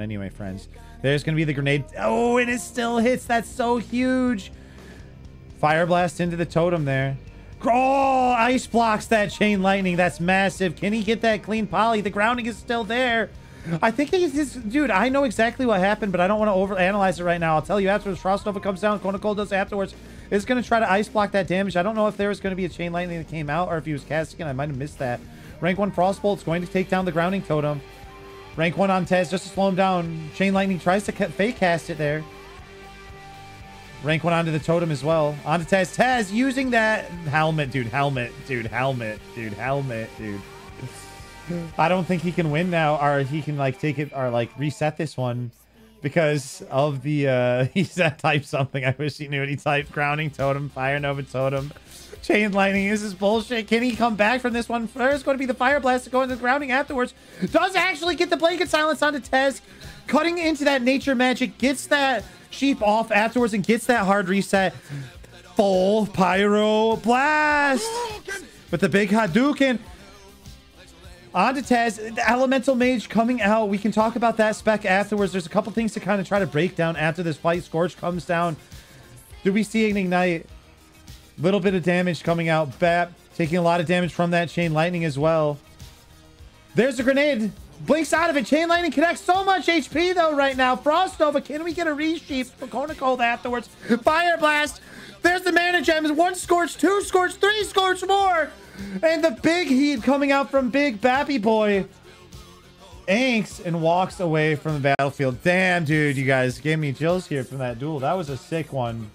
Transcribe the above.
anyway, friends. There's going to be the grenade. Oh, and it still hits. That's so huge. Fire blast into the totem there. Oh, ice blocks that chain lightning. That's massive. Can he get that clean poly? The grounding is still there. I think he's just, dude, I know exactly what happened, but I don't want to overanalyze it right now. I'll tell you afterwards. Frost Nova comes down. Cone of Cold does afterwards. It's going to try to ice block that damage. I don't know if there was going to be a chain lightning that came out or if he was casting it. I might have missed that. Rank 1 Frostbolt's going to take down the grounding totem. Rank 1 on Tez just to slow him down. Chain lightning tries to fake cast it there. Rank 1 onto the totem as well. Onto Tez. Tez using that helmet, dude. Helmet, dude. Helmet, dude. Helmet, dude. I don't think he can win now, or he can like take it or like reset this one because of the uh he's that type something. I wish he knew it. He typed grounding totem, fire nova totem, chain lightning. Is this is bullshit. Can he come back from this one? There's going to be the fire blast to go into the grounding afterwards. Does actually get the blanket silence onto Tez, cutting into that nature magic, gets that sheep off afterwards and gets that hard reset. Full pyro blast with the big Hadouken. On to Tez, the Elemental Mage coming out. We can talk about that spec afterwards. There's a couple things to kind of try to break down after this fight. Scorch comes down. Do we see an Ignite? Little bit of damage coming out. Baap taking a lot of damage from that Chain Lightning as well. There's a grenade. Blinks out of it. Chain Lightning connects so much HP though right now. Frost Nova. Can we get a resheep for Cone of Cold afterwards? Fire Blast. There's the mana gems. One Scorch, two Scorch, three Scorch more. And the big heat coming out from Big Bappy Boy. Inks and walks away from the battlefield. Damn, dude, you guys gave me chills here from that duel. That was a sick one.